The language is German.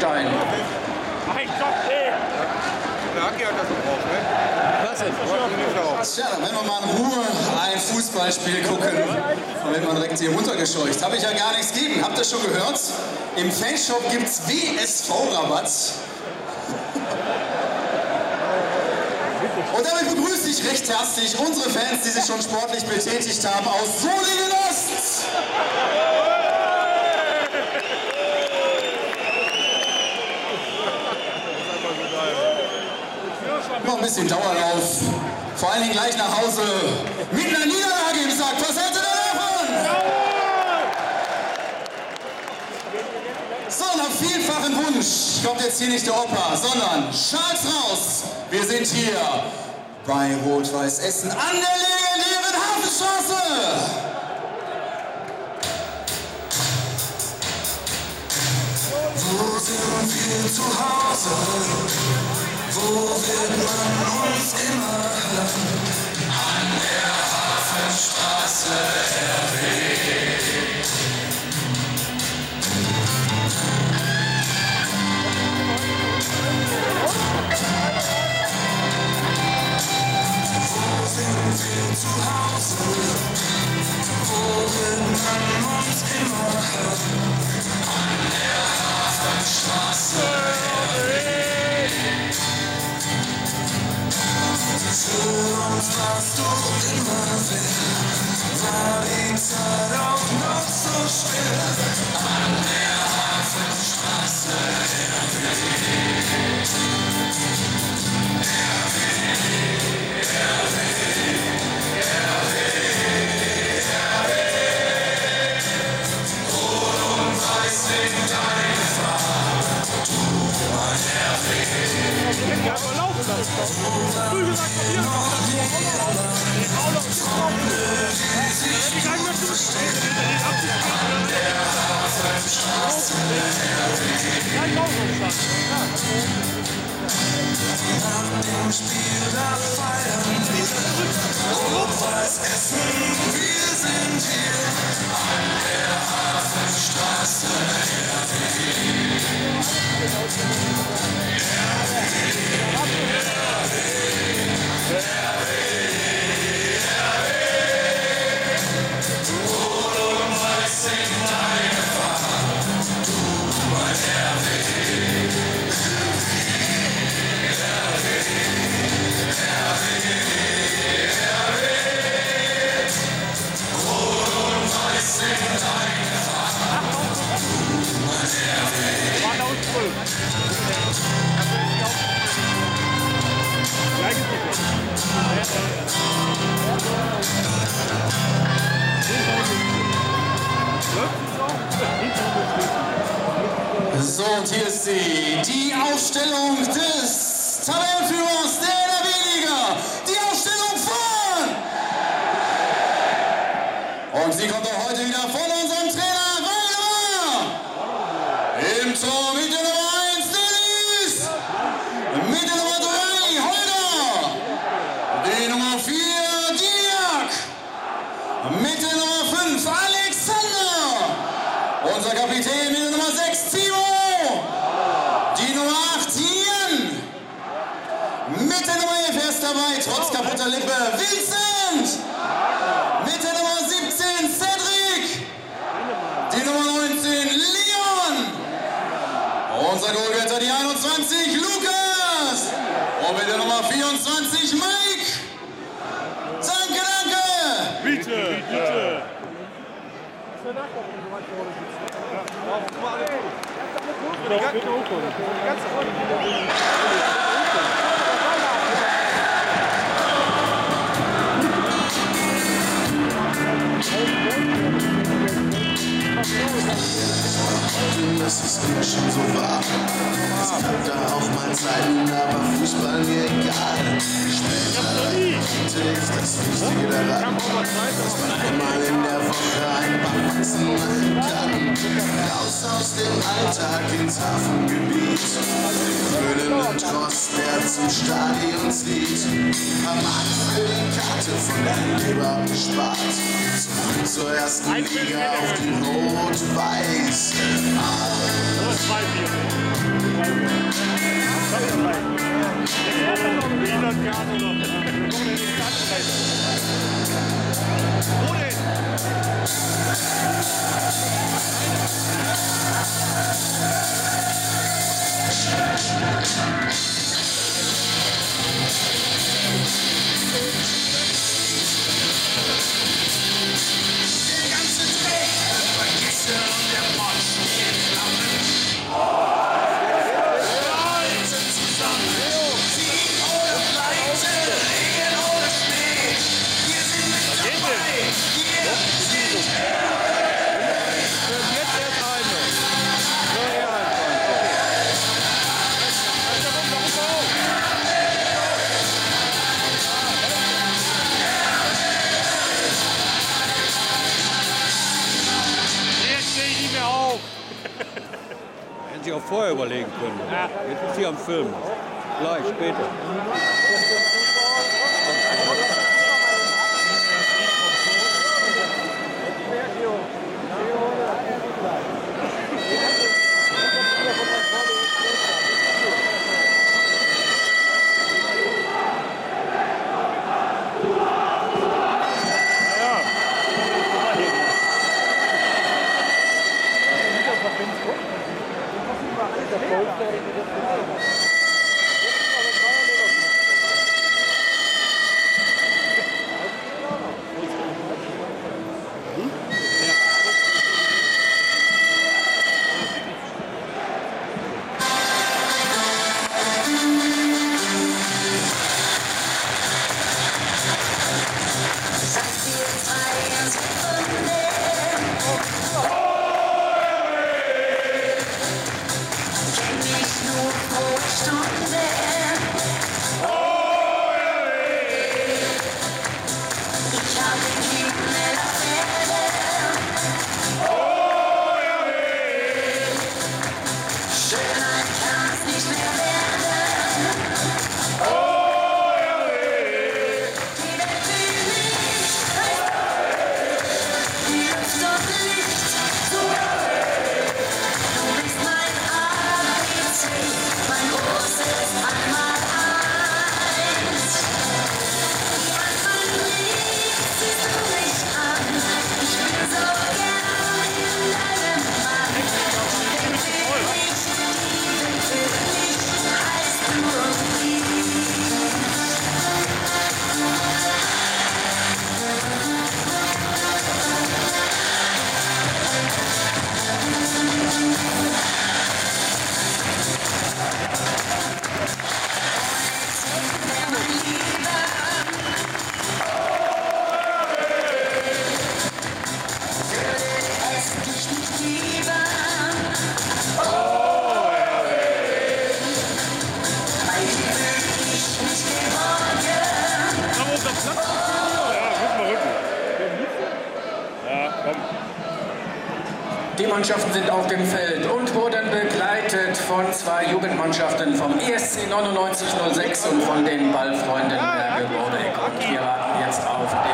Stein. Mein Gott, ey! Der Hacki hat das doch drauf, ne? Was ist? Tja, dann werden wir mal in Ruhe ein Fußballspiel gucken. Dann wird man direkt hier runtergescheucht. Habe ich ja gar nichts gegen. Habt ihr schon gehört? Im Fanshop gibt es WSV-Rabatt. Und damit begrüße ich recht herzlich unsere Fans, die sich schon sportlich betätigt haben aus Solingen Ost. Noch ein bisschen Dauerlauf. Vor allen Dingen gleich nach Hause mit einer Niederlage im Sack. Was haltet ihr davon? So, nach vielfachen Wunsch kommt jetzt hier nicht der Opa, sondern Schals raus. Wir sind hier bei Rot-Weiß Essen an der legendären Hafenstraße. Wo sind wir zu Hause? Wo wird man uns Nach dem Spiel, da feiern. Rot-Weiß Essen, wir sind hier So, und hier ist sie. Die Aufstellung des Tabellenführers der NRW-Liga. Die Aufstellung von... Und sie kommt auch trotz kaputter Lippe, Vincent. Mit der Nummer 17 Cedric. Die Nummer 19 Leon. Unser Goalgetter die 21 Lukas. Und mit der Nummer 24 Mike. Danke, danke. Bitte, bitte. Es ist das Wichtige daran, dass man einmal in der Woche ein paar Faxen machen kann. Raus aus dem Alltag ins Hafengebiet, den grünen Trost, der zum Stadion zieht. Am Anfang die Karte von der Leber gespart, zurück zur ersten Liga auf den Rot-Weiß. Wiener Garten noch. Thank you. Das weiß ich. drüber legen können. Jetzt ist sie am Film. Gleich, später. boven. Senhor. Die Mannschaften sind auf dem Feld und wurden begleitet von zwei Jugendmannschaften vom ESC 9906 und von den Ballfreunden Berge Borbeck. Und wir warten jetzt auf den